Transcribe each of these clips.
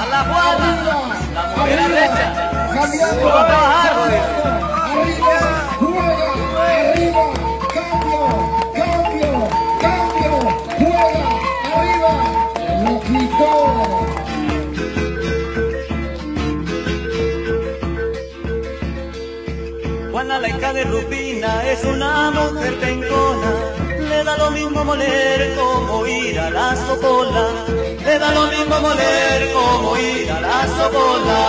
A la Juana, la mujer derecha. Cambiando. Vamos a trabajar. Arriba, juega, arriba, cambio, cambio, cambio, juega, arriba, lo quitó. Juana la hija de Rufina es una mujer pencona, le da lo mismo moler como ir a la socola, le da lo mismo moler como ir a la socola.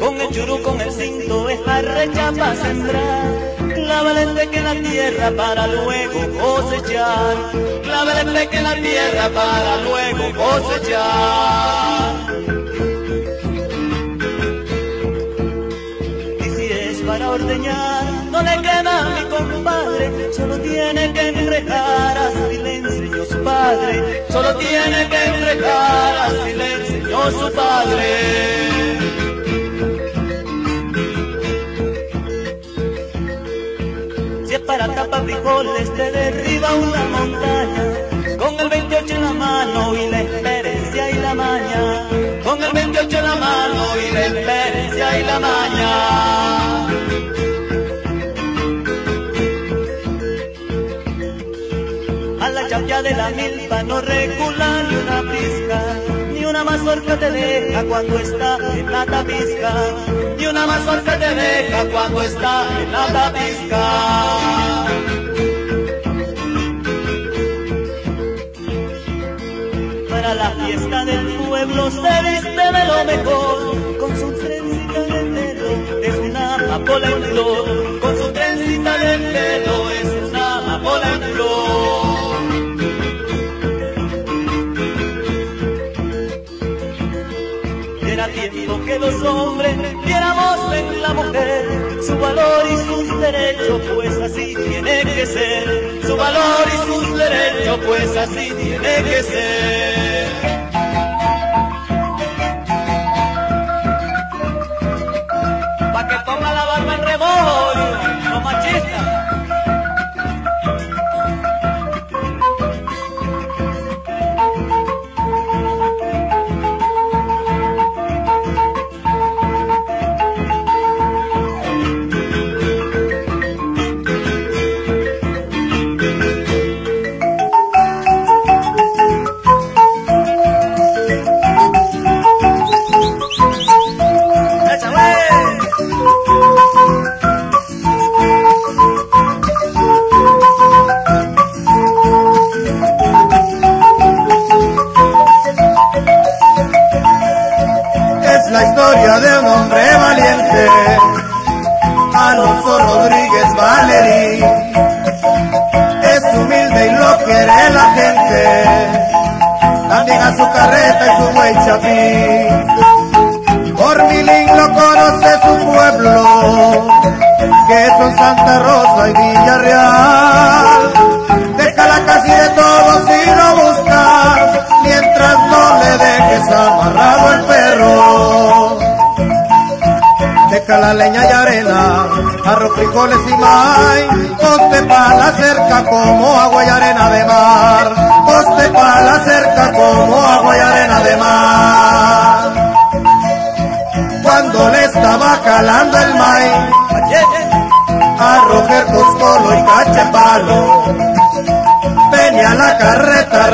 Con el churú, con el cinto, es arrecha para sembrar. Clávale en la tierra para luego cosechar. Clávale en la tierra para luego cosechar. A compadre, solo tiene que enrejar, le enseñó su padre, solo tiene que enrejar, le enseñó su padre. Si es para tapar frijoles te derriba una montaña. Con el 28 en la mano y la experiencia y la maña. Con el 28 en la mano y la experiencia y la maña la chapia de la milpa no recula ni una pizca Ni una mazorca te deja cuando está en la tapisca Ni una mazorca te deja cuando está en la tapisca. Para la fiesta del pueblo se viste de lo mejor Con su trencita tiempo que los hombres viéramos en la mujer su valor y sus derechos, pues así tiene que ser. Su valor y sus derechos, pues así tiene que ser. Pa' que ponga la barba en remojo, los machistas. Historia de un hombre valiente, Alonso Rodríguez Valerí. Es humilde y lo quiere la gente, también a su carreta y su buen chapín. Por Milín lo conoce su pueblo, que son Santa Rosa y Villarreal. La leña y arena, arroz, frijoles y maíz, poste para la cerca como agua y arena de mar, poste para la cerca como agua y arena de mar. Cuando le estaba calando el maíz, a Roger Coscolo y Cachepalo, venía la carreta